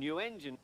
new engine.